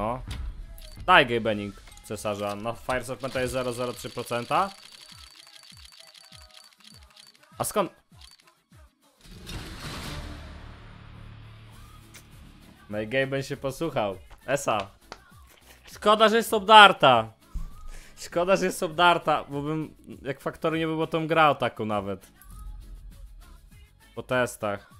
No. Daj Gabening cesarza. No, Na Fire Serpenta jest 0,03%. A skąd? No i Gaben się posłuchał. Esa. Szkoda, że jest obdarta. Szkoda, że jest obdarta, bo bym, jak faktory nie było, to bym grał taką nawet. Po testach.